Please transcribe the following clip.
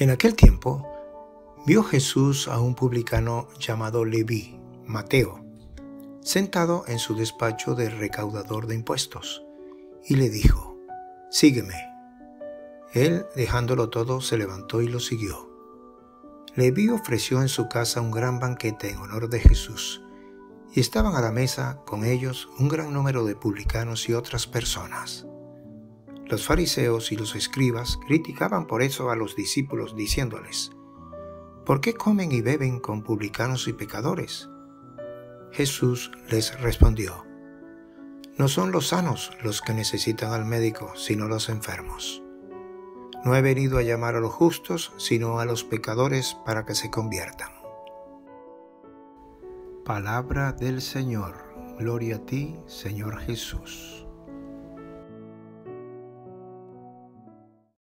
En aquel tiempo, vio Jesús a un publicano llamado Leví, Mateo, sentado en su despacho de recaudador de impuestos, y le dijo, Sígueme. Él, dejándolo todo, se levantó y lo siguió. Leví ofreció en su casa un gran banquete en honor de Jesús, y estaban a la mesa con ellos un gran número de publicanos y otras personas. Los fariseos y los escribas criticaban por eso a los discípulos diciéndoles, ¿por qué comen y beben con publicanos y pecadores? Jesús les respondió, no son los sanos los que necesitan al médico, sino los enfermos. No he venido a llamar a los justos, sino a los pecadores para que se conviertan. Palabra del Señor. Gloria a ti, Señor Jesús.